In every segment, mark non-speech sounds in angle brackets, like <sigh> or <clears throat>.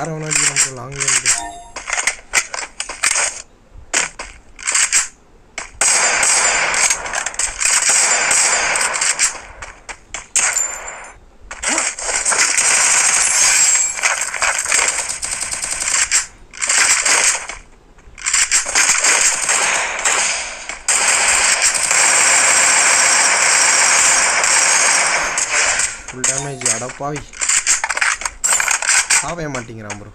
ஐயோ வேற ஒன்று அடிக்கிறான் லாங்ல இருந்து ஃபுல் டேமேஜ் அடப்பாவி சாவே மாட்டேங்கிறான் ப்ரோ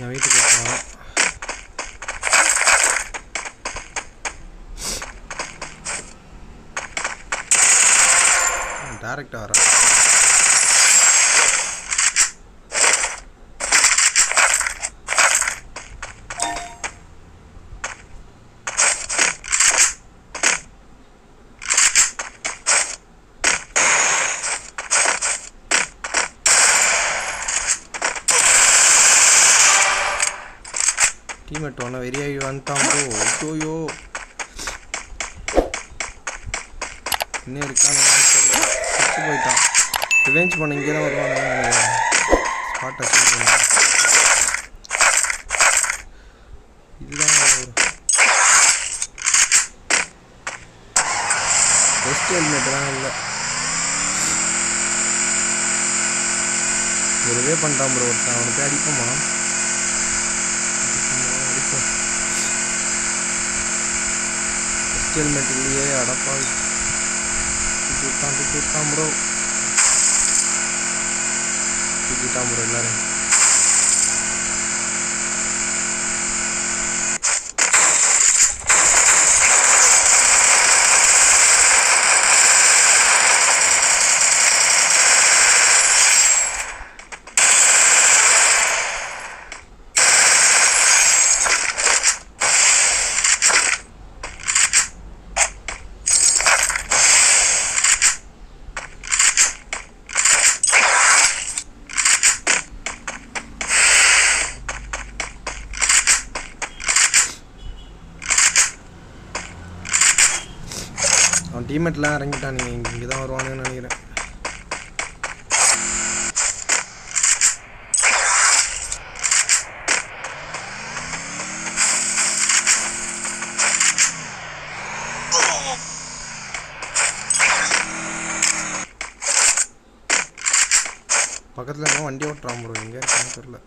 என் வீட்டுக்கு போகிறோம் டேரெக்டாக வரேன். டீமேட் ஒன்று வெறியாகி வந்துட்டான் ப்ரோ ஐயோ இன்னும் இருக்கான்னு தெரியல. செத்து போயிட்டான். ரிவெஞ்ச் பண்ண இங்கே தான் வருவான் நினைக்கிறேன் ஸ்பாட்டை இதுதான் ஒரு பெஸ்ட் ஹெல்மெட் தான் இல்லை. ஒருவே பண்ணிட்டான் ப்ரோ ஒருத்தன் அவனுக்கு போய் அடிப்போமா பெஸ்ட் ஹெல்மெட் இல்லையே அடப்பா தூக்கிட்டான் தூக்கிட்டான் ப்ரோ தூக்கிட்டான் ப்ரோ அவன் டீமேட்லாம் இறங்கிட்டான் நீங்கள் இங்கே தான் வருவானுன்னு நினைக்கிறேன். பக்கத்தில் என்ன வண்டி ஓட்டுறான் ப்ரோ. எங்கே தெரில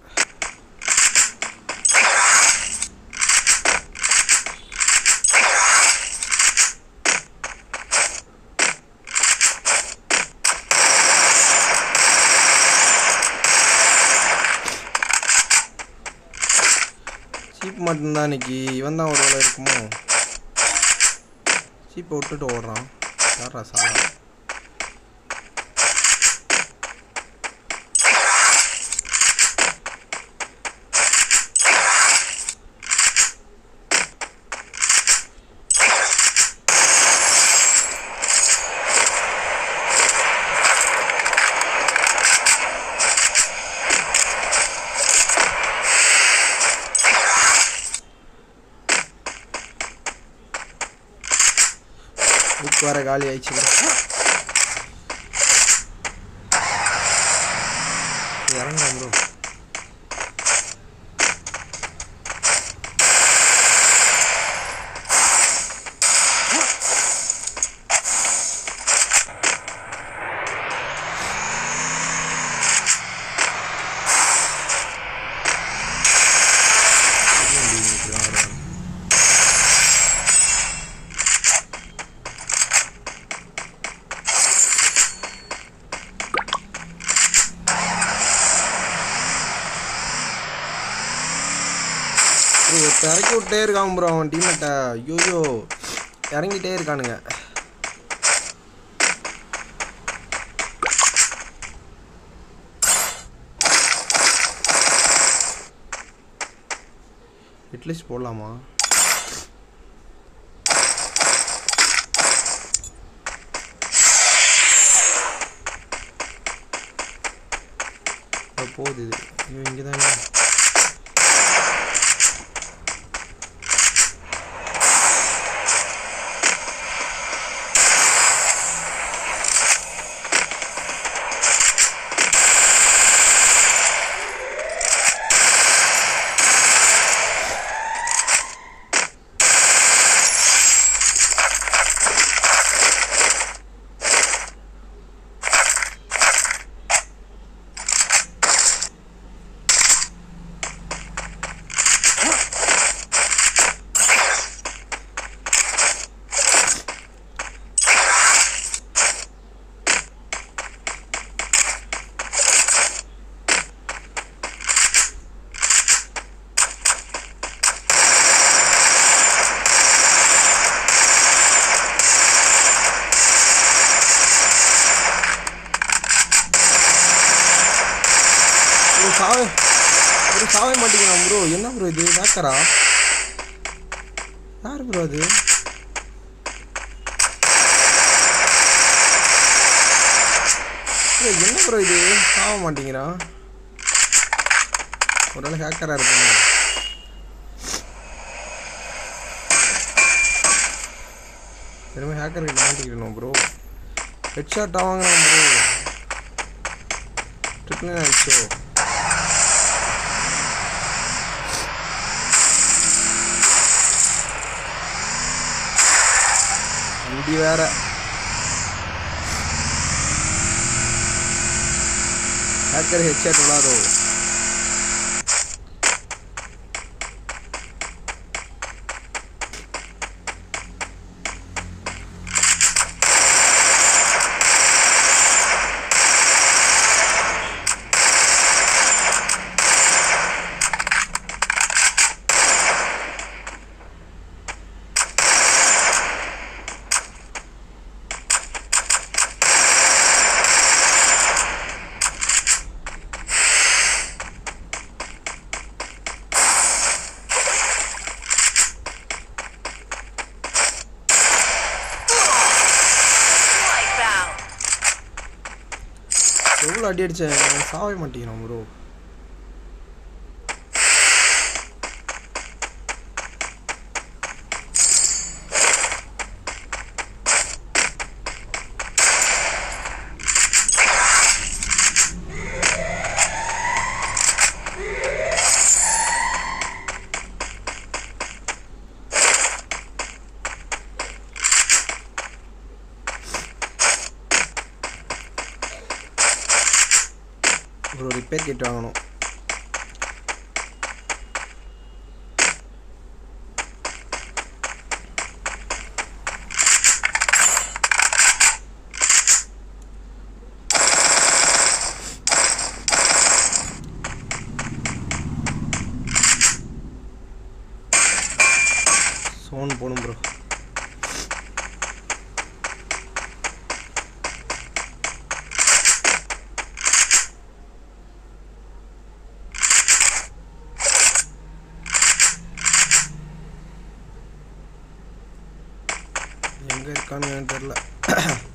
சீப் மட்டும்தான் இன்னைக்கு. இவன் தான் ஒரு வேலை இருக்குமோ? சீப்பை விட்டுட்டு ஓடுறான். யாரா சாரா வேற காலி ஆயிடுச்சு இறக்கி விட்டே இருக்கான் ப்ரோ அவன் டீம்மேட்டை ஐயோயோ. இறங்கிட்டே இருக்கானுங்க. அட்லீஸ்ட் போடலாமா? போகுது இது. ஐயோ இங்கே தான் ப்ரோ சாவே ப்ரோ சாவே மாட்டேங்கிறான் ப்ரோ என்ன ப்ரோ இது? ஹேக்கரா யார் ப்ரோ அது? ப்ரோ என்ன ப்ரோ இது? சாவ மாட்டேங்கிறான். ஒரு நாள் ஹேக்கராக இருக்காங்க திரும்ப ஹேக்கர் கிட்ட மாட்டிக்கணும் ப்ரோ ஹெட்ஷாட் ஆவாங்க ப்ரோ ட்ரிபிள் ஆயிடுச்சோ. வண்டி வேற ஹேக்கர் ஹெட்ஷாட் விளாடோ அடி அடிச்ச சாவே மாட்டேங்கிறான் ப்ரோ ஒரு ரிப்பேர் கிட் வாங்கணும். இருக்கான்னு எனக்கு தெரில <clears throat>